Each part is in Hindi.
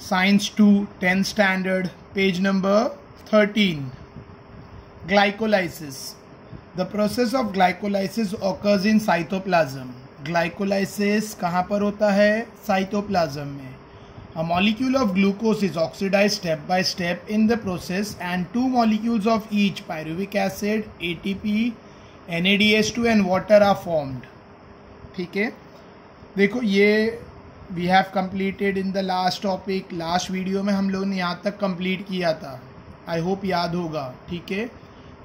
Science two tenth standard page number thirteen glycolysis the process of glycolysis occurs in cytoplasm glycolysis कहाँ पर होता है? साइटोप्लाज्म में. A molecule of glucose is oxidise step by step in the process and two molecules of each pyruvic acid A T P N A D S two and water are formed ठीक है? देखो, ये we have completed in the last topic last video में हम लोगों ने यहाँ तक कंप्लीट किया था। आई होप याद होगा, ठीक है?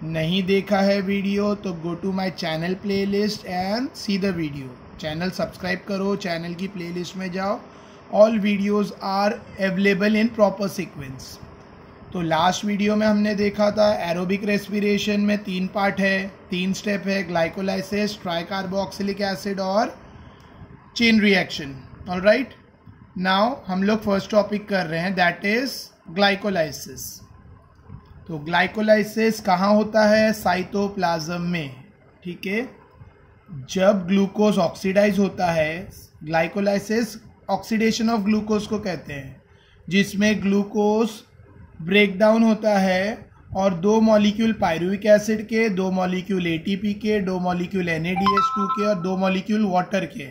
नहीं देखा है वीडियो तो go to my channel play list and see the video channel subscribe करो चैनल की प्ले लिस्ट में जाओ। All videos are available in proper sequence तो लास्ट वीडियो में हमने देखा था एरोबिक रेस्पिरेशन में तीन पार्ट है, तीन स्टेप है ग्लाइकोलाइसिस ट्राइकार्बोक्सिलिक एसिड और chain reaction all right now हम लोग फ़र्स्ट टॉपिक कर रहे हैं दैट इज़ ग्लाइकोलाइसिस तो ग्लाइकोलाइसिस कहाँ होता है? साइटोप्लाज्म में, ठीक है? जब ग्लूकोज ऑक्सीडाइज होता है ग्लाइकोलाइसिस ऑक्सीडेशन ऑफ़ ग्लूकोज को कहते हैं, जिसमें ग्लूकोज ब्रेक डाउन होता है और दो मॉलिक्यूल पायरुविक एसिड के, दो मॉलिक्यूल एटीपी के, दो मॉलिक्यूल एनएडीएच2 के और दो मॉलिक्यूल वाटर के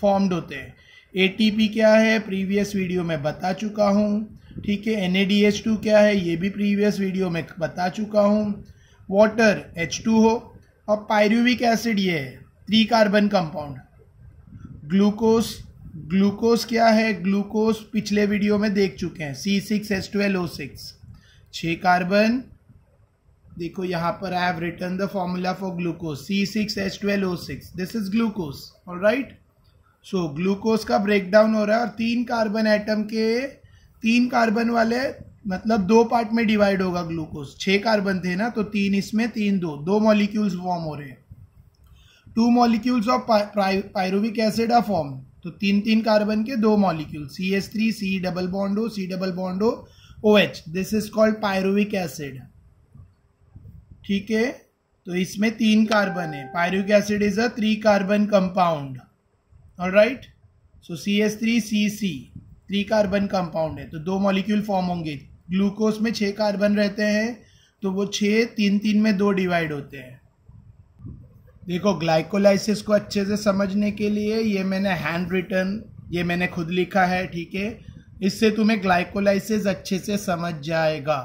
फॉर्म्ड होते हैं। एटीपी क्या है? प्रीवियस वीडियो में बता चुका हूँ। ठीक है? एन क्या है? ये भी प्रीवियस वीडियो में बता चुका हूँ। वाटर एच हो। और पायरुविक एसिड ये है। Three carbon compound glucose glucose क्या है? ग्लूकोज पिछले वीडियो में देख चुके हैं। C six H twelve O six छ कार्बन देखो यहाँ पर I have written the formula for glucose C six H twelve O six this is glucose right so so, glucose का ब्रेक डाउन हो रहा है और तीन कार्बन एटम के तीन कार्बन वाले मतलब दो पार्ट में डिवाइड होगा ग्लूकोज छह कार्बन थे ना तो तीन इसमें तीन दो। दो मॉलिक्यूल्स फॉर्म हो रहे हैं। Two molecules of pyruvic acid are form तो तीन तीन कार्बन के दो molecule C S three C double bond O C double bond O O H this is called pyruvic acid ठीक है? तो इसमें तीन कार्बन है। Pyruvic acid is a three carbon compound all right so C S three C C three carbon compound है। तो दो मॉलिक्यूल फॉर्म होंगे। ग्लूकोज में छः कार्बन रहते हैं तो वो छः तीन तीन में दो डिवाइड होते हैं। देखो ग्लाइकोलाइसिस को अच्छे से समझने के लिए ये मैंने हैंड रिटर्न ये मैंने खुद लिखा है, ठीक है? इससे तुम्हें ग्लाइकोलाइसिस अच्छे से समझ जाएगा।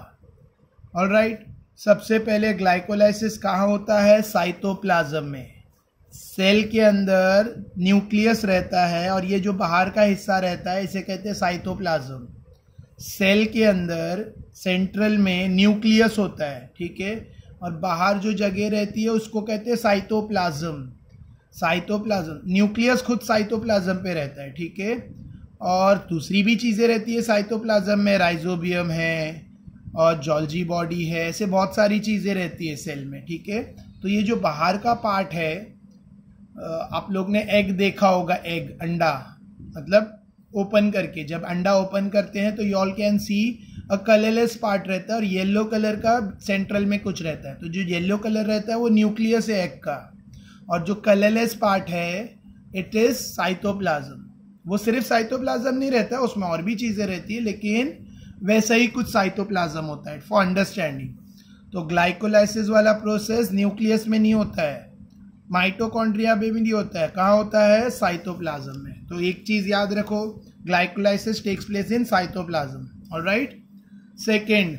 ऑल राइट सबसे पहले ग्लाइकोलाइसिस कहाँ होता है? साइटोप्लाज्म में। सेल के अंदर न्यूक्लियस रहता है और ये जो बाहर का हिस्सा रहता है, इसे कहते हैं साइटोप्लाज्म। सेल के अंदर सेंट्रल में न्यूक्लियस होता है, ठीक है? और बाहर जो जगह रहती है, उसको कहते हैं साइटोप्लाज्म। साइटोप्लाज्म, न्यूक्लियस खुद साइटोप्लाज्म पे रहता है, ठीक है? और दूसरी भी चीज़ें रहती है साइटोप्लाज्म में, राइजोबियम है और जॉल्जी बॉडी है, ऐसे बहुत सारी चीज़ें रहती है सेल में, ठीक है? तो ये जो बाहर का पार्ट है आप लोग ने एग देखा होगा एग अंडा। मतलब ओपन करके। जब अंडा ओपन करते हैं तो y'all can see a colourless part रहता है और येलो कलर का सेंट्रल में कुछ रहता है। तो जो येलो कलर रहता है, वो न्यूक्लियस है एग का। और जो कलरलेस पार्ट है इट इज़ साइटोप्लाज्म वो सिर्फ़ साइटोप्लाज्म नहीं रहता, उसमें और भी चीज़ें रहती है, लेकिन वैसा ही कुछ साइटोप्लाज्म होता है फॉर अंडरस्टैंडिंग तो ग्लाइकोलाइसिस वाला प्रोसेस न्यूक्लियस में नहीं होता है। माइटोकॉन्ड्रिया में भी नहीं होता है। कहाँ होता है? साइटोप्लाज्म में। तो एक चीज़ याद रखो glycolysis takes place in cytoplasm. और राइट सेकेंड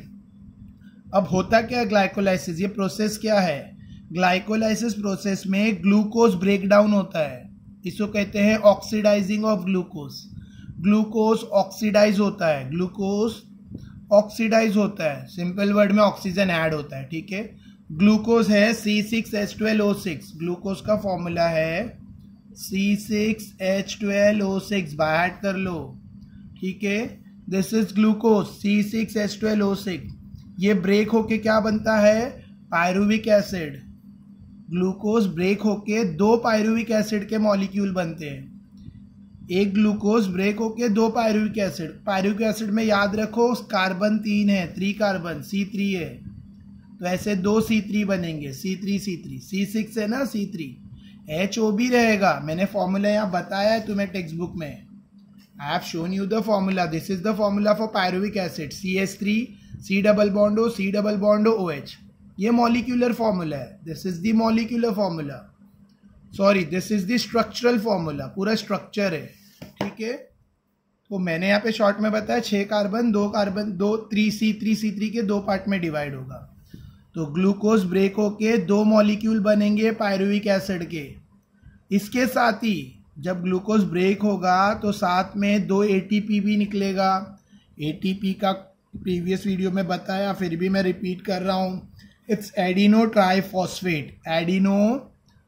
अब होता क्या है ग्लाइकोलाइसिस ये प्रोसेस क्या है? ग्लाइकोलाइसिस प्रोसेस में ग्लूकोज ब्रेक डाउन होता है। इसको कहते हैं oxidising of glucose glucose oxidise होता है। ग्लूकोज ऑक्सीडाइज होता है। सिंपल वर्ड में ऑक्सीजन ऐड होता है, ठीक है? ग्लूकोज है C six H twelve O six glucose का फॉर्मूला है C six H twelve O six bye कर लो। ठीक है? This is glucose C six H twelve O six ये ब्रेक होके क्या बनता है? पायरुविक एसिड ग्लूकोज ब्रेक होके दो पायरुविक एसिड के मॉलिक्यूल बनते हैं। एक ग्लूकोज ब्रेक होके दो पायरुविक एसिड पायरुविक एसिड में याद रखो कार्बन तीन है थ्री कार्बन सी थ्री है। तो ऐसे दो सी थ्री बनेंगे C three C three C six है ना सी थ्री एच ओ भी रहेगा. मैंने फॉर्मूला यहाँ बताया है तुम्हें टेक्स्ट बुक में. I have shown you the formula this is the the for for pyruvic acid. CH3, C double bond O, C double bond O, OH. ये मॉलिक्यूलर फॉर्मूला है. This is the molecular formula sorry this is the structural formula पूरा स्ट्रक्चर है. ठीक है? तो मैंने यहाँ पे शॉर्ट में बताया छह कार्बन दो कार्बन दो three C three C three के दो पार्ट में डिवाइड होगा. तो ग्लूकोज ब्रेक होके दो मॉलिक्यूल बनेंगे पायरुविक एसिड के। इसके साथ ही जब ग्लूकोज ब्रेक होगा तो साथ में दो एटीपी भी निकलेगा। एटीपी का प्रीवियस वीडियो में बताया, फिर भी मैं रिपीट कर रहा हूँ। It's adeno triphosphate adeno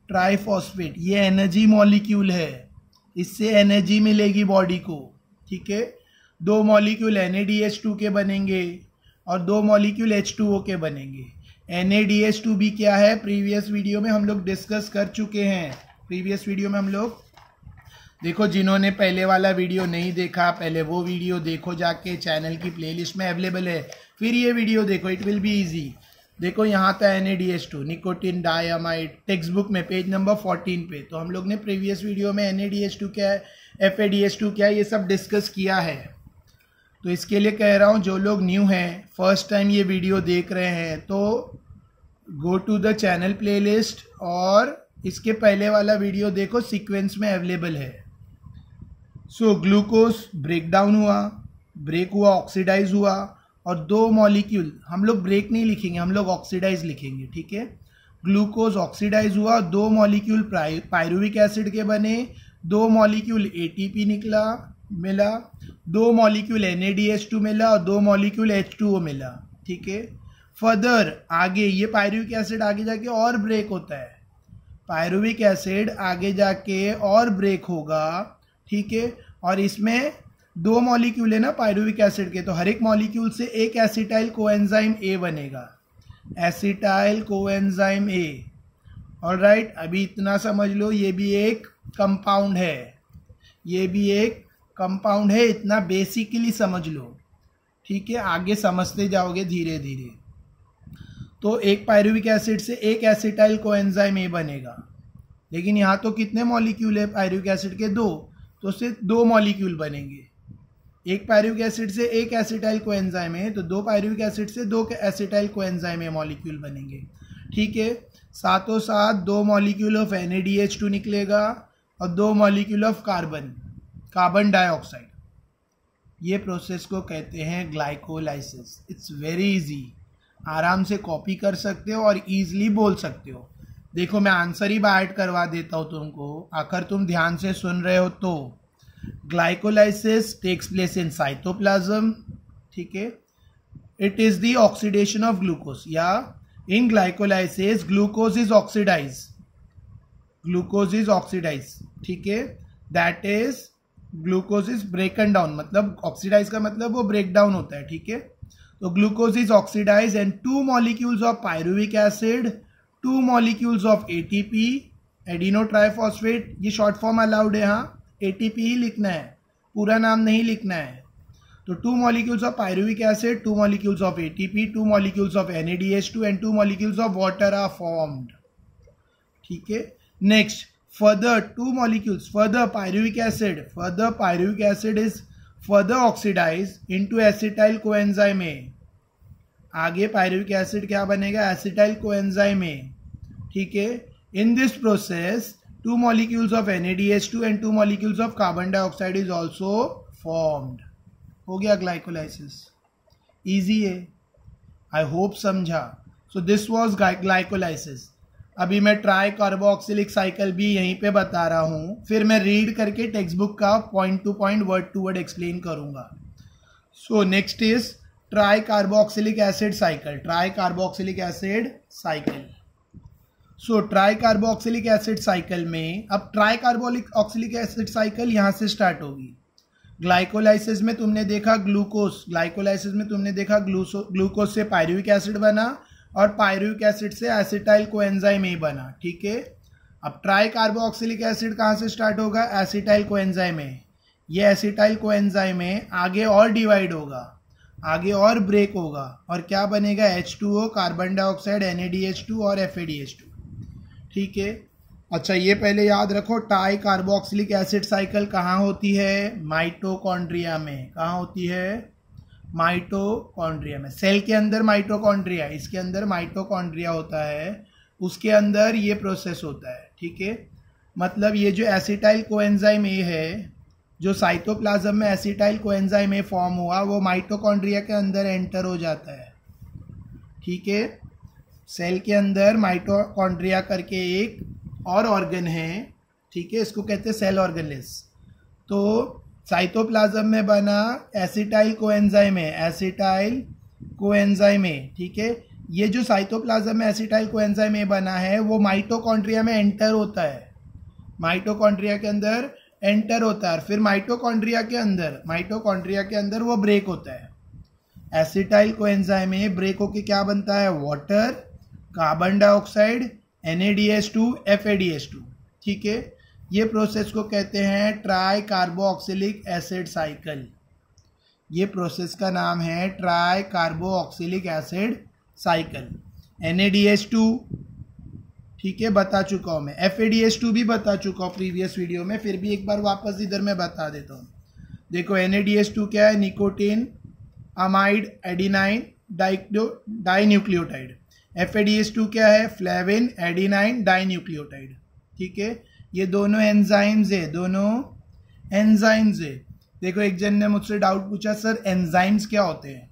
triphosphate ये एनर्जी मॉलिक्यूल है। इससे एनर्जी मिलेगी बॉडी को, ठीक है? दो मॉलिक्यूल एन के बनेंगे और दो मॉलिक्यूल एच के बनेंगे। N A D S two भी क्या है? प्रीवियस वीडियो में हम लोग डिस्कस कर चुके हैं। प्रीवियस वीडियो में हम लोग, देखो जिन्होंने पहले वाला वीडियो नहीं देखा, पहले वो वीडियो देखो जाके चैनल की प्लेलिस्ट में अवेलेबल है। फिर ये वीडियो देखो इट विल बी इजी देखो यहाँ था N A D S two nicotine diamide text book में पेज नंबर फोर्टीन पे। तो हम लोग ने प्रीवियस वीडियो में N A D S two क्या है F A D S two क्या है, ये सब डिस्कस किया है। तो इसके लिए कह रहा हूँ, जो लोग न्यू हैं फ़र्स्ट टाइम ये वीडियो देख रहे हैं तो go to the channel playlist और इसके पहले वाला वीडियो देखो सीक्वेंस में अवेलेबल है। सो ग्लूकोज ब्रेक डाउन हुआ ब्रेक हुआ ऑक्सीडाइज हुआ और दो मॉलिक्यूल हम लोग ब्रेक नहीं लिखेंगे, हम लोग ऑक्सीडाइज लिखेंगे, ठीक है? ग्लूकोज ऑक्सीडाइज हुआ, दो मॉलिक्यूल पायरुविक एसिड के बने, दो मॉलिक्यूल एटीपी निकला मिला। दो मॉलिक्यूल टू मिला और दो मॉलिक्यूल ओ मिला, ठीक है? फर्दर आगे, ये पायरुविक एसिड आगे जाके और ब्रेक होता है। पायरुविक एसिड आगे जाके और ब्रेक होगा, ठीक है? और इसमें दो मॉलिक्यूल है ना पायरुविक एसिड के तो हर एक मॉलिक्यूल से एक एसिटाइल कोएंजाइम ए बनेगा। एसिटाइल कोएंजाइम ए और राइट अभी इतना समझ लो, ये भी एक कंपाउंड है। ये भी एक कंपाउंड है, इतना बेसिकली समझ लो। ठीक है? आगे समझते जाओगे धीरे धीरे। तो एक पायरुविक एसिड से एक एसिटाइल कोएंजाइम ए बनेगा। लेकिन यहाँ तो कितने मॉलिक्यूल है पायरुविक एसिड के? दो। तो सिर्फ़ दो मॉलिक्यूल बनेंगे। एक पायरुविक एसिड से एक एसिटाइल को है तो दो पायरुविक एसिड से दो एसिटाइल को है मॉलिक्यूल बनेंगे। ठीक है? साथों साथ दो मॉलिक्यूल ऑफ़ एन निकलेगा और दो molecule of carbon carbon dioxide ये प्रोसेस को कहते हैं ग्लाइकोलाइसिस इट्स वेरी इजी आराम से कॉपी कर सकते हो और ईजिली बोल सकते हो. देखो, मैं आंसर ही बाइट करवा देता हूँ तुमको. अगर तुम ध्यान से सुन रहे हो तो. Glycolysis takes place in cytoplasm ठीक है? It is the oxidation of glucose या in glycolysis glucose is oxidise glucose is oxidise ठीक है? That is glucose is broken down मतलब ऑक्सीडाइज का मतलब वो ब्रेक डाउन होता है, ठीक है? तो glucose is oxidise and two molecules of pyruvic acid two molecules of ATP adeno triphosphate ये शॉर्ट फॉर्म अलाउड है हाँ? एटीपी ही लिखना है, पूरा नाम नहीं लिखना है। तो two molecules of pyruvic acid two molecules of ATP two molecules of two and two molecules of water are formed ठीक है? Next further two molecules further pyruvic acid further pyruvic acid is further oxidise into acetyl coenzyme A आगे पायरुविक एसिड क्या बनेगा? एसिटाइल कोएंजाइम ए ठीक है? In this process two molecules of NaDH2 and two molecules of carbon dioxide is also formed. हो गया ग्लाइकोलाइसिस इजी है. आई होप समझा. सो दिस वॉज़ ग्लाइकोलाइसिस अभी मैं ट्राई कार्बोक्सिलिक साइकिल भी यहीं पे बता रहा हूँ। फिर मैं रीड करके टेक्स्ट बुक का point to point word to word explain करूँगा। So next is tri carboxylic acid cycle tri carboxylic acid cycle so tri carboxylic acid cycle में, अब tri carbolic oxalic acid cycle यहाँ से स्टार्ट होगी। ग्लाइकोलाइसिस में तुमने देखा ग्लूकोज ग्लाइकोलाइसिस में तुमने देखा ग्लूसो ग्लूकोज से पायरुविक एसिड बना और पायरुविक एसिड से एसिटाइल को एंजाइम ए बना, ठीक है? अब ट्राई कार्बोक्सिलिक एसिड कहाँ से स्टार्ट होगा? एसिटाइल को एंजाइम ए ये एसिटाइल को एंजाइम ए आगे और डिवाइड होगा, आगे और ब्रेक होगा, और क्या बनेगा? H2O carbon dioxide N A D H two और F A D H two ठीक है? अच्छा ये पहले याद रखो टाई कार्बोक्सिलिक एसिड साइकिल कहाँ होती है? माइटोकॉन्ड्रिया में। कहाँ होती है? माइटोकॉन्ड्रिया में। सेल के अंदर माइटोकॉन्ड्रिया, इसके अंदर माइटोकॉन्ड्रिया होता है, उसके अंदर ये प्रोसेस होता है, ठीक है? मतलब ये जो एसिटाइल कोएंजाइम ए है, जो साइटोप्लाज्म में एसिटाइल कोएंजाइम ए फॉर्म हुआ, वो माइटोकॉन्ड्रिया के अंदर एंटर हो जाता है, ठीक है? सेल के अंदर माइटोकॉन्ड्रिया करके एक और ऑर्गन है, ठीक है? इसको कहते हैं सेल ऑर्गनलेस तो साइटोप्लाज्म में बना एसिटाइल कोएंजाइम है एसिटाइल कोएंजाइम है ठीक है? ये जो साइटोप्लाज्म में एसिटाइल कोएंजाइम ए बना है, वो माइटोकॉन्ड्रिया में एंटर होता है। माइटोकॉन्ड्रिया के अंदर एंटर होता है फिर माइटोकॉन्ड्रिया के अंदर माइटोकॉन्ड्रिया के अंदर वो ब्रेक होता है। एसिटाइल कोएंजाइम ए ब्रेक होके क्या बनता है? Water carbon dioxide two F A D S two ठीक है? ये प्रोसेस को कहते हैं ट्राई कार्बोक्सिलिक एसिड साइकिल ये प्रोसेस का नाम है tri carboxylic acid cycle two ठीक है, बता चुका हूँ मैं। टू भी बता चुका हूँ प्रीवियस वीडियो में, फिर भी एक बार वापस इधर मैं बता देता हूँ। देखो टू क्या है? Nicotine amide adenine dinucleotide F क्या है? फ्लेविन एडिनाइन डाइन्यूक्लियोटाइड ठीक है? ये दोनों एंजाइम्स है, दोनों एंजाइम्स है। देखो, एक जन ने मुझसे डाउट पूछा, सर एंजाइम्स क्या होते हैं?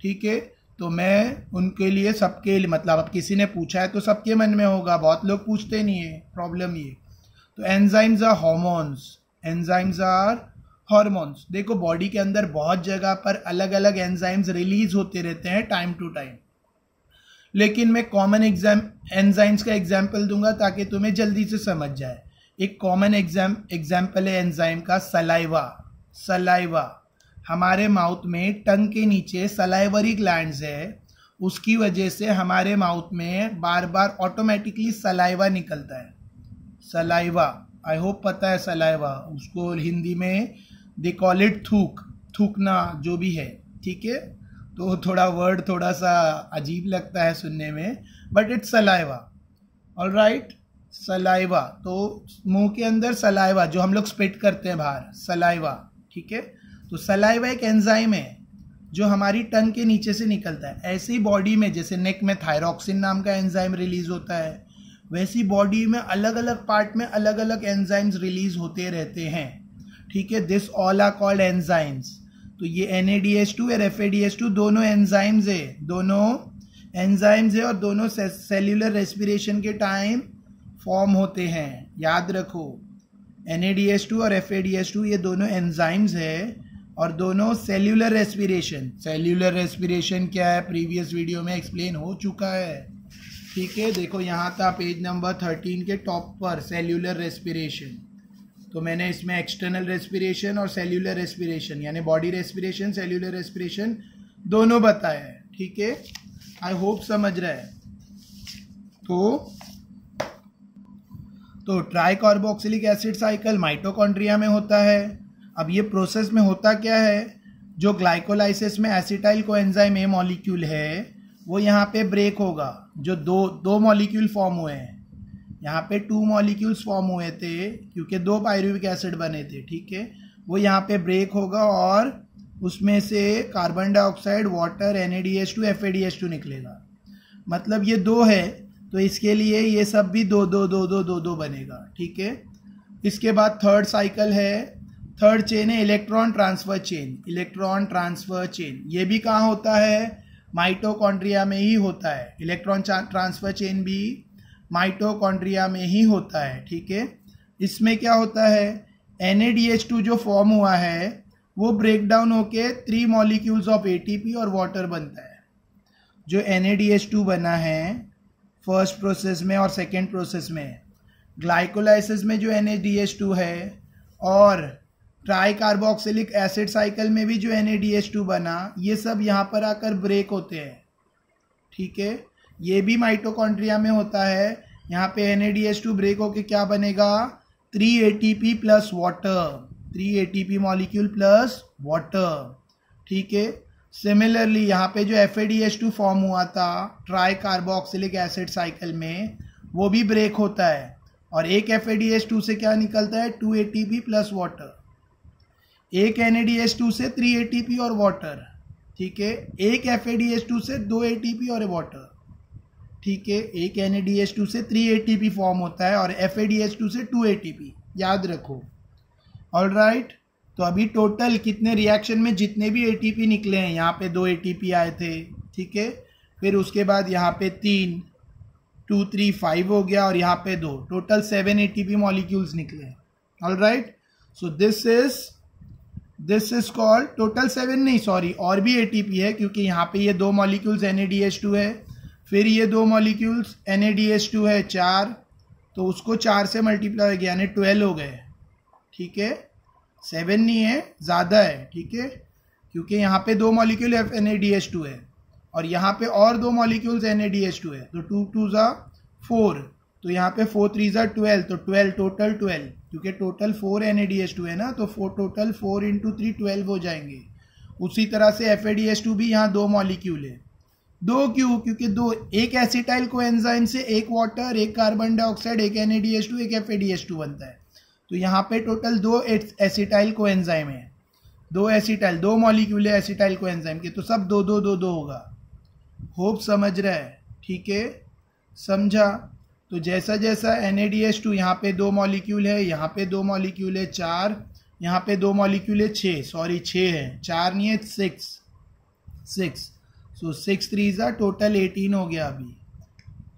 ठीक है तो मैं उनके लिए सबके लिए मतलब अब किसी ने पूछा है तो सबके मन में होगा, बहुत लोग पूछते नहीं है प्रॉब्लम ये। तो enzymes are hormones enzymes are hormones देखो बॉडी के अंदर बहुत जगह पर अलग अलग एंजाइम्स रिलीज़ होते रहते हैं टाइम टू टाइम लेकिन मैं कॉमन एग्ज़ाम एंजाइम्स का एग्ज़ाम्पल दूँगा ताकि तुम्हें जल्दी से समझ जाए। एक कॉमन एग्ज़ाम एग्ज़ाम्पल है एंजाइम का सलाइवा सलाइवा हमारे माउथ में टंग के नीचे सलाइवरी ग्लैंड है, उसकी वजह से हमारे माउथ में बार बार ऑटोमेटिकली सलाइवा निकलता है। सलाइवा आई होप पता है सलाइवा उसको हिंदी में दे कॉल इट थूक, थूकना जो भी है, ठीक है? तो थोड़ा वर्ड थोड़ा सा अजीब लगता है सुनने में but it's saliva all right saliva तो मुँह के अंदर सलाइवा, जो हम लोग स्पिट करते हैं बाहर, सलाइवा, ठीक है? तो सलाइवा एक एंजाइम है, जो हमारी टंग के नीचे से निकलता है। ऐसी बॉडी में, जैसे नेक में थायरॉक्सिन नाम का एंजाइम रिलीज़ होता है, वैसी बॉडी में अलग अलग पार्ट में अलग अलग एंजाइम्स रिलीज़ होते रहते हैं, ठीक है? This all are called enzymes तो ये N A D S two और F A D S two दोनों एंजाइम्स है, दोनों एंजाइम्स है और दोनों सेल्यूलर रेस्पिरेशन के टाइम फॉर्म होते हैं, याद रखो। एन और एफ़ ये दोनों एंजाइम्स है और दोनों सेल्यूलर रेस्पिरेशन सेल्यूलर रेस्पिरेशन क्या है? प्रीवियस वीडियो में एक्सप्लेन हो चुका है। ठीक है, देखो यहाँ था पेज नंबर थर्टीन के टॉप पर सेल्यूलर रेस्पिरेशन तो मैंने इसमें एक्सटर्नल रेस्पिरेशन और सेल्यूलर रेस्पिरेशन यानी बॉडी रेस्पिरेशन सेल्यूलर रेस्पिरेशन दोनों बताया है। ठीक है? आई होप समझ रहा है। तो तो ट्राइकार्बोक्सिलिक एसिड साइकिल माइटोकॉन्ड्रिया में होता है। अब ये प्रोसेस में होता क्या है? जो ग्लाइकोलाइसिस में एसिटाइल को एंजाइम ए मॉलिक्यूल है, वो यहाँ पे ब्रेक होगा। जो दो दो मॉलिक्यूल फॉर्म हुए हैं। यहाँ पे टू मॉलिक्यूल्स फॉर्म हुए थे, क्योंकि दो पायरुविक एसिड बने थे, ठीक है? वो यहाँ पे ब्रेक होगा और उसमें से carbon dioxide water N A D H two F A D H two निकलेगा। मतलब ये दो है तो इसके लिए ये सब भी दो दो दो दो दो दो बनेगा, ठीक है? इसके बाद थर्ड साइकिल है। थर्ड चेन है electron transfer chain electron transfer chain ये भी कहाँ होता है? माइटोकॉन्ड्रिया में ही होता है। इलेक्ट्रॉन ट्रांसफ़र चेन भी माइटोकॉन्ड्रिया में ही होता है, ठीक है? इसमें क्या होता है? एन जो फॉर्म हुआ है, वो ब्रेक डाउन होके थ्री मॉलिक्यूल्स ऑफ़ एटीपी और वाटर बनता है। जो एन बना है फ़र्स्ट प्रोसेस में और सेकेंड प्रोसेस में। ग्लाइकोलाइसिस में जो एन है और ट्राई कार्बोक्सिलिक एसिड साइकिल में भी जो एन बना, ये सब यहाँ पर आकर ब्रेक होते हैं। ठीक है? ये भी माइटोकॉन्ड्रिया में होता है। यहाँ पे एन ब्रेक होके क्या बनेगा? Three A T P plus water three A T P molecule plus water ठीक है? सिमिलरली यहाँ पे जो एफ़ टू फॉर्म हुआ था ट्राई कार्बोक्सिलिक एसिड साइकिल में, वो भी ब्रेक होता है। और एक एफ़ टू से क्या निकलता है? Two A T P plus water एक एन टू से थ्री ए टी पी और वाटर ठीक है? एक एफ़ टू से दो ए टी पी और वाटर ठीक है? एक एन टू से three A T P form होता है और एफ़ टू से टू ए टी पी याद रखो। All right right? तो अभी टोटल कितने रिएक्शन में जितने भी ए टी पी निकले हैं, यहाँ पे दो ए टी पी आए थे, ठीक है? फिर उसके बाद यहाँ पे तीन टू थ्री फाइव हो गया और यहाँ पे दो। Total seven A T P molecules निकले हैं all right so this is this is called total seven नहीं सॉरी और भी ए टी पी है, क्योंकि यहाँ पे ये दो मॉलिक्यूल्स एन है। फिर ये दो मॉलिक्यूल्स एन है, चार तो उसको चार से मल्टीप्लाई हो गया, यानी ट्वेल्व हो गए, ठीक है? सेवन नहीं है, ज़्यादा है, ठीक है? क्योंकि यहाँ पे दो molecule F N A D H two है और यहाँ पे और दो molecules N A D H two है। तो टू टू ज़ा फोर तो यहाँ पे फोर थ्री ज़ा ट्वेल्व तो ट्वेल्व टोटल ट्वेल्व क्योंकि total four N A D H two है ना तो four total four into three twelve हो जाएँगे। उसी तरह से F A D H two भी यहाँ दो मॉलिक्यूल है। दो क्यों? क्योंकि दो, एक एसिटाइल को एंजाइम से एक वाटर एक कार्बन डाइऑक्साइड एक N A D H two एक F A D H two बनता है। तो यहाँ पे टोटल दो एसिटाइल को एंजाइम है। दो एसिटाइल दो मॉलिक्यूल है एसिटाइल को एंजाइम के तो सब दो दो दो दो होगा। होप समझ रहा है, ठीक है? समझा? तो जैसा जैसा N A D H two यहाँ पे दो मॉलिक्यूल है, यहाँ पे दो मॉलिक्यूल है, चार, यहाँ पे दो मॉलिक्यूल है छः सॉरी छः है। चार नहीं है six six so six three ज़ा टोटल एटीन हो गया अभी।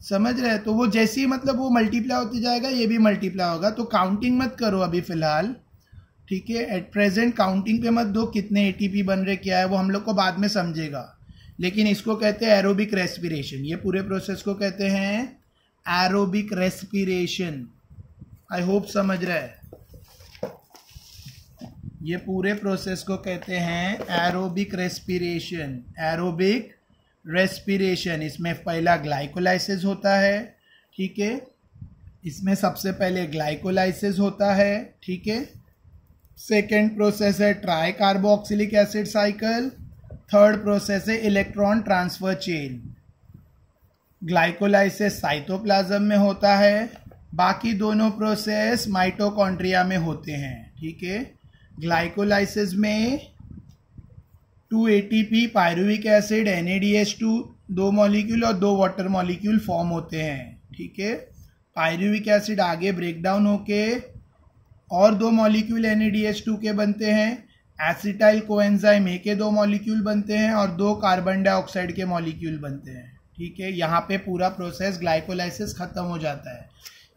समझ रहे तो वो जैसे ही मतलब वो मल्टीप्लाई होते जाएगा, ये भी मल्टीप्लाई होगा। तो काउंटिंग मत करो अभी फ़िलहाल, ठीक है? एट प्रेजेंट काउंटिंग पे मत दो, कितने ए बन रहे, क्या है, वो हम लोग को बाद में समझेगा। लेकिन इसको कहते हैं एरोबिक रेस्पिरेशन ये पूरे प्रोसेस को कहते हैं एरोबिक रेस्पिरेशन आई होप समझ रहे ये पूरे प्रोसेस को कहते हैं एरोबिक रेस्पिरेशन एरोबिक रेस्पिरेशन इसमें पहला ग्लाइकोलाइसिस होता है, ठीक है? इसमें सबसे पहले ग्लाइकोलाइसिस होता है, ठीक है? सेकेंड प्रोसेस है tri carboxylic acid cycle third process है electron transfer chain glycolysis cytoplasm में होता है. बाकी दोनों प्रोसेस माइटोकॉन्ड्रिया में होते हैं, ठीक है? ग्लाइकोलाइसिस में two A T P, pyruvic acid, N A D H two, दो मॉलिक्यूल और दो वाटर मॉलिक्यूल फॉर्म होते हैं, ठीक है? पायरुविक एसिड आगे ब्रेक डाउन होके और दो मॉलिक्यूल एन के बनते हैं, एसिटाइल कोएंजाइम ए के दो मॉलिक्यूल बनते हैं और दो कार्बन डाइऑक्साइड के मॉलिक्यूल बनते हैं, ठीक है? यहाँ पे पूरा प्रोसेस ग्लाइकोलाइसिस खत्म हो जाता है।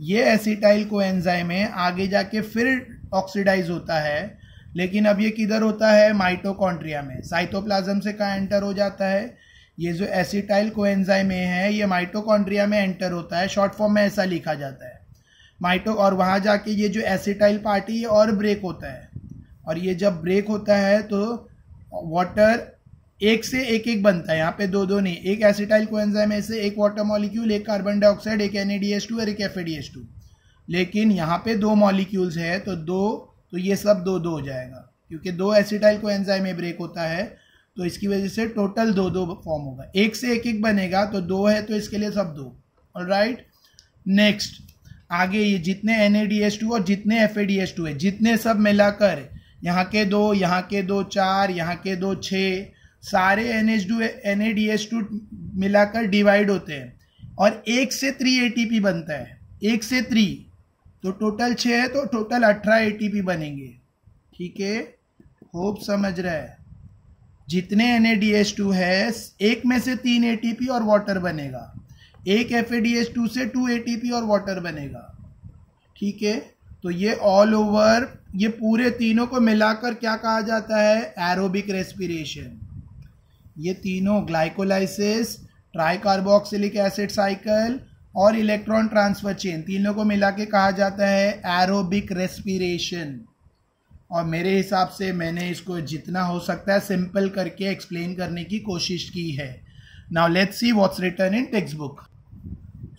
ये एसिटाइल कोएंजाइम है, आगे जाके फिर ऑक्सीडाइज होता है लेकिन अब ये किधर होता है? माइटोकॉन्ड्रिया में। साइटोप्लाज्म से कहाँ एंटर हो जाता है? ये जो एसिटाइल कोएंजाइम है, ये माइटोकॉन्ड्रिया में एंटर होता है। शॉर्ट फॉर्म में ऐसा लिखा जाता है। माइटो और वहाँ जाके ये जो एसिटाइल पार्टी और ब्रेक होता है। और ये जब ब्रेक होता है तो वाटर एक से एक एक बनता है। यहाँ पे दो दो नहीं, एक एसिटाइल कोएंजाइम में से एक वाटर मॉलिक्यूल एक कार्बन डाइऑक्साइड एक एन और एक एफ़ लेकिन यहाँ पे दो मॉलिक्यूल्स है तो दो तो ये सब दो दो हो जाएगा। क्योंकि दो एसिटाइल को एंजाइम में ब्रेक होता है तो इसकी वजह से टोटल दो दो फॉर्म होगा। एक से एक एक बनेगा तो दो है तो इसके लिए सब दो। और राइट नेक्स्ट आगे ये जितने एन और जितने एफ़ है, जितने सब मिलाकर, यहाँ के दो, यहाँ के दो, चार, यहाँ के दो छ सारे N H two N A D H two मिलाकर डिवाइड होते हैं। और एक से थ्री ए टी पी बनता है। एक से थ्री तो टोटल छः है तो टोटल अठारह ए बनेंगे। ठीक है? होप समझ रहा है। जितने N A D H two है, एक में से तीन ए और वाटर बनेगा। एक F A D H two से टू ए और वाटर बनेगा। ठीक है? तो ये ऑल ओवर ये पूरे तीनों को मिलाकर क्या कहा जाता है? एरोबिक रेस्पिरेशन ये तीनों ग्लाइकोलाइसिस ट्राइकार्बोक्सिलिक एसिड साइकिल और इलेक्ट्रॉन ट्रांसफ़र चेन तीनों को मिला के कहा जाता है एरोबिक रेस्पिरेशन और मेरे हिसाब से मैंने इसको जितना हो सकता है सिंपल करके एक्सप्लेन करने की कोशिश की है। Now let's see what's return in text book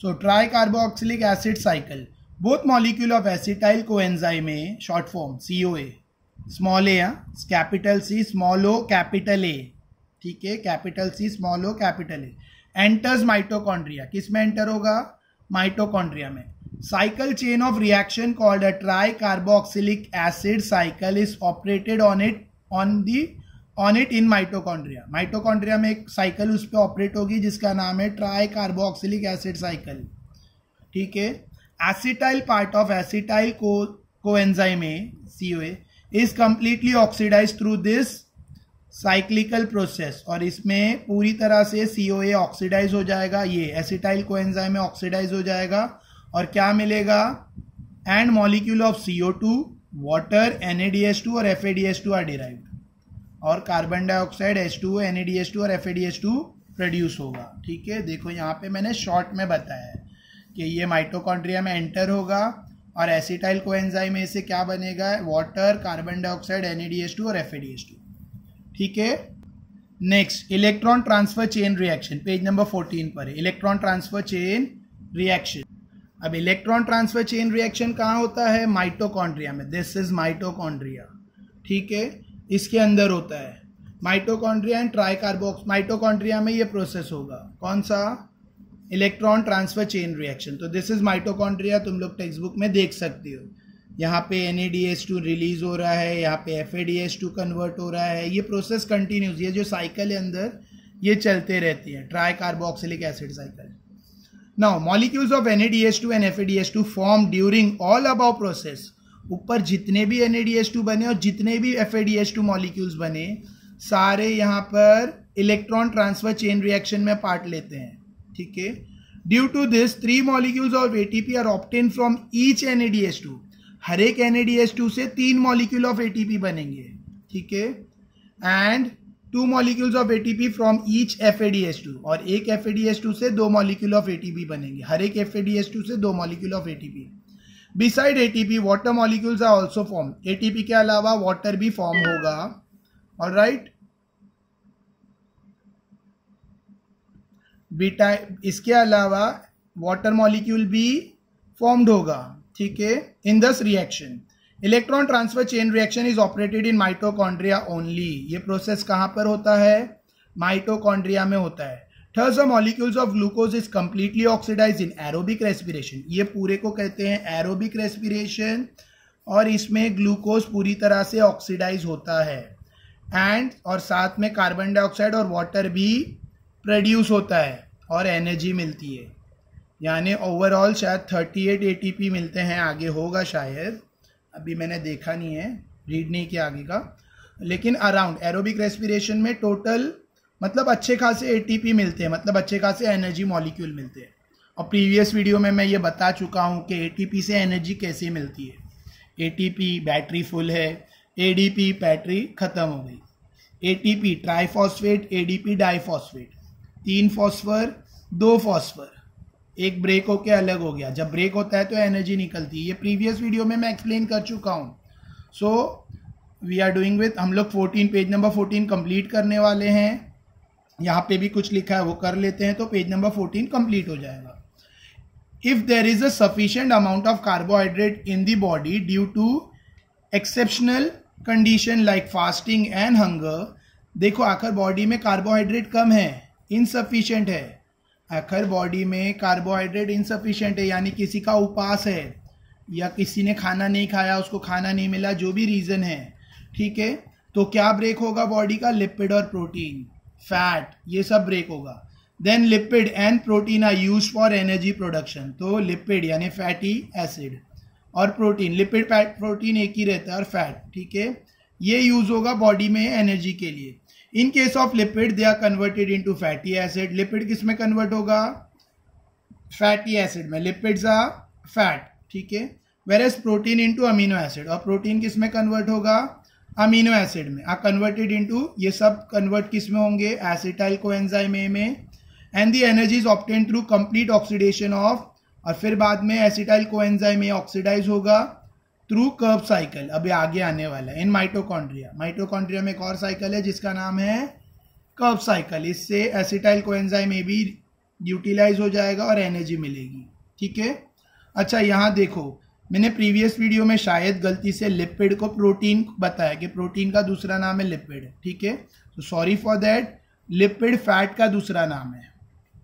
so tri carboxylic acid cycle both molecule of acetyl coenzyme A short form C O A small A capital C small O capital A ठीक है capital C small O capital A enters mitochondria किसमें एंटर होगा? माइटोकॉन्ड्रिया में. Cycle chain of reaction called a tricarboxylic acid cycle is operated on it on the on it in mitochondria mitochondria में एक साइकिल उस पर ऑपरेट होगी जिसका नाम है ट्राई कार्बोक्सिलिक एसिड साइकिल ठीक है? एसिटाइल पार्ट ऑफ़ एसिटाइल को कोएंजाइम में CoA is completely oxidise through this cyclical process और इसमें पूरी तरह से सी ओ ए ऑक्सीडाइज हो जाएगा, ये एसिटाइल कोएंजाइम में ऑक्सीडाइज हो जाएगा और क्या मिलेगा? And molecule of C O two water NADS two और F A D S two are derived और carbon dioxide H two N A D S two और F A D S two produce होगा। ठीक है? देखो, यहाँ पे मैंने शॉर्ट में बताया है कि ये माइटोकॉन्ड्रिया में एंटर होगा और एसिटाइल कोएंजाइम में से क्या बनेगा? Water carbon dioxide N A D S two और F A D S two ठीक है? Next electron transfer chain reaction page number fourteen पर है. इलेक्ट्रॉन ट्रांसफ़र चेन रिएक्शन अब इलेक्ट्रॉन ट्रांसफ़र चेन रिएक्शन कहाँ होता है? माइटोकॉन्ड्रिया में. दिस इज़ माइटोकॉन्ड्रिया ठीक है? इसके अंदर होता है. माइटोकॉन्ड्रिया एंड ट्राईकार्बोक्स माइटोकॉन्ड्रिया में ये प्रोसेस होगा. कौन सा? इलेक्ट्रॉन ट्रांसफ़र चेन रिएक्शन तो दिस इज़ माइटोकॉन्ड्रिया तुम लोग टेक्स्ट बुक में देख सकते हो. यहाँ पे एन टू रिलीज़ हो रहा है, यहाँ पे एफ़ टू कन्वर्ट हो रहा है, ये प्रोसेस कंटिन्यूस ये जो साइकिल है अंदर, ये चलते रहती है tri carboxylic acid cycle now molecules of N two and F two form during all above process ऊपर जितने भी एन बने और जितने भी एफ़ टू मॉलिक्यूल्स बने, सारे यहाँ पर इलेक्ट्रॉन ट्रांसफ़र चेन रिएक्शन में पार्ट लेते हैं, ठीक है? Due to this three molecules of ATP are obtain from each N two हर एक एन से तीन मॉलिक्यूल ऑफ़ एटीपी बनेंगे, ठीक है? And two molecules of ATP from each F और एक एफ़ से दो मॉलिक्यूल ऑफ़ एटीपी बनेंगे। हर एक एफ़ से दो molecule of ATP beside ATP water molecules are also form ATP के अलावा वाटर भी फॉर्म होगा। और राइट बीटा इसके अलावा वाटर मॉलिक्यूल भी फॉर्म्ड होगा। ठीक है in this reaction electron transfer chain reaction is operated in mitochondria only ये प्रोसेस कहाँ पर होता है? माइटोकॉन्ड्रिया में होता है। थर्स molecules of glucose is completely oxidized in aerobic respiration. ये पूरे को कहते हैं एरोबिक respiration, और इसमें ग्लूकोज पूरी तरह से ऑक्सीडाइज होता है। एंड और साथ में कार्बन डाइऑक्साइड और वाटर भी प्रोड्यूस होता है, और एनर्जी मिलती है। यानी ओवरऑल शायद 38 एटीपी मिलते हैं आगे होगा शायद। अभी मैंने देखा नहीं है रीड नहीं किया आगे का। लेकिन अराउंड एरोबिक रेस्पिरेशन में टोटल मतलब अच्छे खासे एटीपी मिलते हैं मतलब अच्छे खासे एनर्जी मॉलिक्यूल मिलते हैं। और प्रीवियस वीडियो में मैं ये बता चुका हूँ कि एटीपी से एनर्जी कैसे मिलती है। ए बैटरी फुल है एडीपी बैटरी ख़त्म हो गई। A T P triphosphate A D P diphosphate तीन फॉस्फर दो फॉस्फर एक ब्रेक होके अलग हो गया। जब ब्रेक होता है तो एनर्जी निकलती है। ये प्रीवियस वीडियो में मैं एक्सप्लेन कर चुका हूँ। So we are doing with हम लोग 14 पेज नंबर 14 कंप्लीट करने वाले हैं। यहाँ पे भी कुछ लिखा है, वो कर लेते हैं तो पेज नंबर फोर्टीन कंप्लीट हो जाएगा। If there is a sufficient amount of carbohydrate in the body due to exceptional condition like fasting and hunger देखो, आखिर बॉडी में कार्बोहाइड्रेट कम है इनसफिशियंट है। आखिर बॉडी में कार्बोहाइड्रेट इनसफिशियंट है, यानी किसी का उपास है, या किसी ने खाना नहीं खाया, उसको खाना नहीं मिला, जो भी रीजन है, ठीक है? तो क्या ब्रेक होगा बॉडी का? लिपिड और प्रोटीन फैट ये सब ब्रेक होगा। Then lipid and protein are use for energy production तो लिपिड यानी फैटी एसिड और प्रोटीन लिपिड प्रोटीन एक ही रहता है और फैट ठीक है? ये यूज़ होगा बॉडी में एनर्जी के लिए। In case of lipid they are converted into fatty acid lipid किसमें कन्वर्ट होगा? फैटी एसिड में। लिपिड्स आर फैट ठीक है? Whereas protein into amino acid और प्रोटीन किसमें कन्वर्ट होगा? अमीनो एसिड में। आर कन्वर्टेड इनटू ये सब कन्वर्ट किसमें होंगे? एसिटाइल को ए में। And the energy is obtain through complete oxidation of और फिर बाद में एसिटाइल को में ऑक्सीडाइज होगा। थ्रू कर्व साइकिल अभी आगे आने वाला है। इन माइटोकॉन्ड्रिया माइटोकॉन्ड्रिया में एक और साइकिल है, जिसका नाम है कर्व साइकिल इससे एसिटाइल को में भी यूटिलाइज हो जाएगा और एनर्जी मिलेगी। ठीक है? अच्छा यहाँ देखो। मैंने प्रीवियस वीडियो में शायद गलती से लिपिड को प्रोटीन बताया कि प्रोटीन का दूसरा नाम है लिपिड ठीक है? तो sorry for that lipid fat का दूसरा नाम है।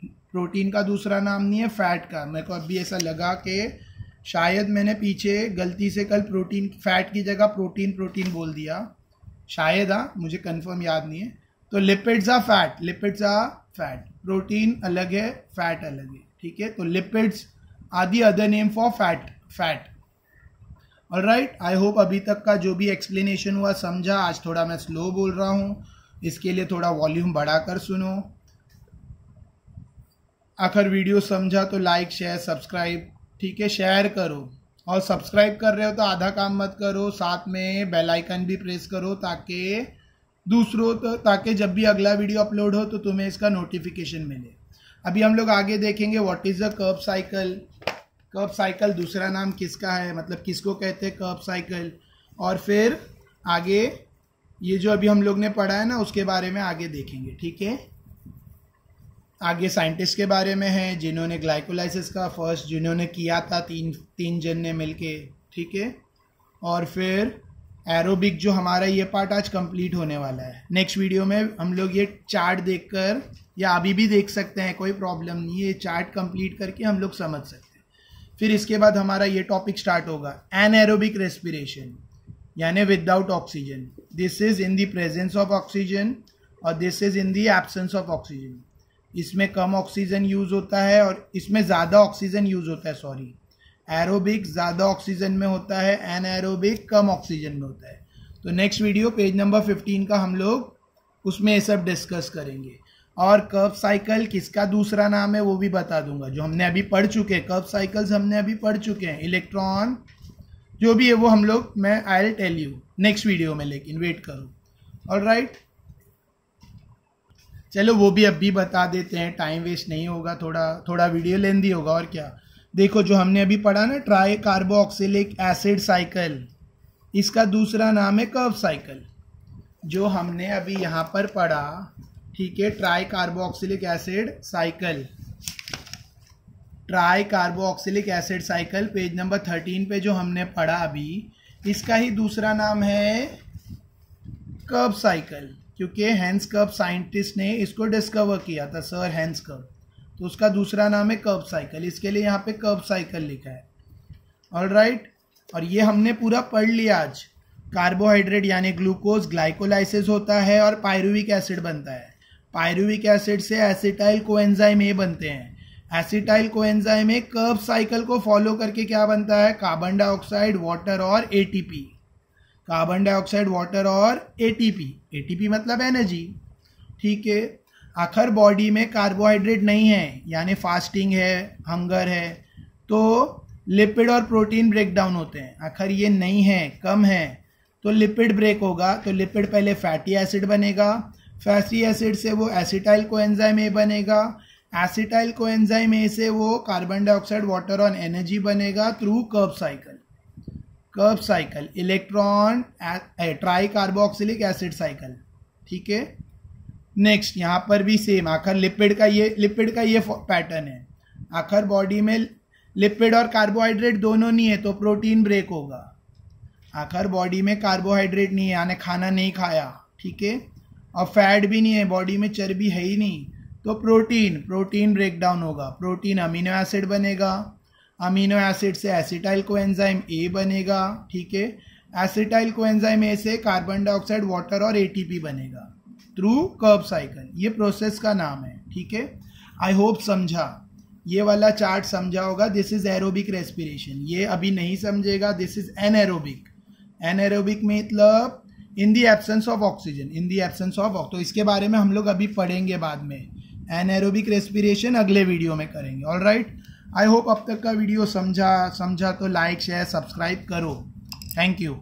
प्रोटीन का दूसरा नाम नहीं है फैट का। मेरे को अभी ऐसा लगा कि शायद मैंने पीछे गलती से कल प्रोटीन फैट की जगह प्रोटीन प्रोटीन बोल दिया। शायद हाँ मुझे कंफर्म याद नहीं है। तो lipids are fat lipids are fat protein अलग है फैट अलग है, ठीक है? तो लिपिड्स आदि other name for fat fat और राइट आई होप अभी तक का जो भी एक्सप्लेनेशन हुआ, समझा। आज थोड़ा मैं स्लो बोल रहा हूँ। इसके लिए थोड़ा वॉल्यूम बढ़ाकर सुनो। आखिर वीडियो समझा तो लाइक शेयर सब्सक्राइब ठीक है शेयर करो। और सब्सक्राइब कर रहे हो तो आधा काम मत करो, साथ में बेल आइकन भी प्रेस करो ताकि दूसरों तो ताकि जब भी अगला वीडियो अपलोड हो तो तुम्हें इसका नोटिफिकेशन मिले। अभी हम लोग आगे देखेंगे what is the Krebs cycle Krebs cycle दूसरा नाम किसका है? मतलब किसको कहते हैं कर्व साइकिल और फिर आगे ये जो अभी हम लोग ने पढ़ा है ना, उसके बारे में आगे देखेंगे, ठीक है? आगे साइंटिस्ट के बारे में है, जिन्होंने ग्लाइकोलाइसिस का फ़र्स्ट जिन्होंने किया था तीन तीन जन ने मिलके, ठीक है? और फिर एरोबिक जो हमारा ये पार्ट आज कंप्लीट होने वाला है। नेक्स्ट वीडियो में हम लोग ये चार्ट देखकर, या अभी भी देख सकते हैं, कोई प्रॉब्लम नहीं है चार्ट कंप्लीट करके हम लोग समझ सकते हैं। फिर इसके बाद हमारा ये टॉपिक स्टार्ट होगा एन एरोबिक रेस्पिरेशन यानी without oxygen this is in the presence of oxygen और this is in the absence of oxygen इसमें कम ऑक्सीजन यूज़ होता है और इसमें ज़्यादा ऑक्सीजन यूज़ होता है सॉरी एरोबिक ज़्यादा ऑक्सीजन में होता है एन एरोबिक कम ऑक्सीजन में होता है. तो next video page number fifteen का हम लोग उसमें ये सब डिस्कस करेंगे. और कर्व साइकिल किसका दूसरा नाम है, वो भी बता दूँगा. जो हमने अभी पढ़ चुके हैं कर्व साइकिल्स हमने अभी पढ़ चुके हैं इलेक्ट्रॉन जो भी है वो हम लोग, मैं I tell you next video में लेकिन वेट करूँ. और राइट चलो वो भी अभी बता देते हैं टाइम वेस्ट नहीं होगा, थोड़ा थोड़ा वीडियो लेंदी होगा, और क्या? देखो, जो हमने अभी पढ़ा ना ट्राई कार्बोक्सिलिक एसिड साइकिल इसका दूसरा नाम है कर्व साइकिल जो हमने अभी यहाँ पर पढ़ा, ठीक है tricarboxylic acid cycle tricarboxylic acid cycle page number thirteen पे जो हमने पढ़ा अभी, इसका ही दूसरा नाम है कर्व साइकिल क्योंकि हैंस कर्व साइंटिस्ट ने इसको डिस्कवर किया था सर हैंस कर्व तो उसका दूसरा नाम है कर्व साइकिल इसके लिए यहाँ पे कर्व साइकिल लिखा है। All right? और ये हमने पूरा पढ़ लिया आज। कार्बोहाइड्रेट यानी ग्लूकोज ग्लाइकोलाइसिस होता है और पायरुविक एसिड बनता है। पायरुविक एसिड से एसिटाइल कोएंजाइम ए बनते हैं। Acetyl coenzyme A Krebs cycle को फॉलो करके क्या बनता है? कार्बन डाइऑक्साइड वाटर और एटीपी कार्बन डाइऑक्साइड वाटर और एटीपी एटीपी मतलब एनर्जी ठीक है? आखिर बॉडी में कार्बोहाइड्रेट नहीं है, यानी फास्टिंग है हंगर है तो लिपिड और प्रोटीन ब्रेक डाउन होते हैं। आखिर ये नहीं है, कम है तो लिपिड ब्रेक होगा तो लिपिड पहले फैटी एसिड बनेगा फैटी एसिड से वो एसिटाइल को एंजाइम ए बनेगा एसिटाइल को एंजाइम ए से वो कार्बन डाइऑक्साइड वाटर और एनर्जी बनेगा through Krebs cycle Krebs cycle, electron tricarboxylic acid cycle, ठीक है? नेक्स्ट यहाँ पर भी सेम आखिर लिपिड का ये लिपिड का ये पैटर्न है। आखिर बॉडी में लिपिड और कार्बोहाइड्रेट दोनों नहीं है तो प्रोटीन ब्रेक होगा। आखिर बॉडी में कार्बोहाइड्रेट नहीं है, यानी खाना नहीं खाया, ठीक है? और फैट भी नहीं है बॉडी में चर्बी है ही नहीं तो प्रोटीन प्रोटीन ब्रेक डाउन होगा। प्रोटीन अमीनो एसिड बनेगा। अमीनो एसिड से एसिटाइल को एंजाइम ए बनेगा, ठीक है? एसिटाइल को एंजाइम ए से कार्बन डाइऑक्साइड वाटर और एटीपी बनेगा। थ्रू कर्ब साइकिल ये प्रोसेस का नाम है, ठीक है? आई होप समझा। ये वाला चार्ट समझा होगा दिस इज़ एरोबिक रेस्पिरेशन ये अभी नहीं समझेगा this is anaerobic anaerobic मतलब in the absence of oxygen in the absence of तो इसके बारे में हम लोग अभी पढ़ेंगे बाद में। एन एरोबिक रेस्पिरेशन अगले वीडियो में करेंगे all right right? I hope अब तक का वीडियो समझा समझा तो लाइक शेयर सब्सक्राइब करो. Thank you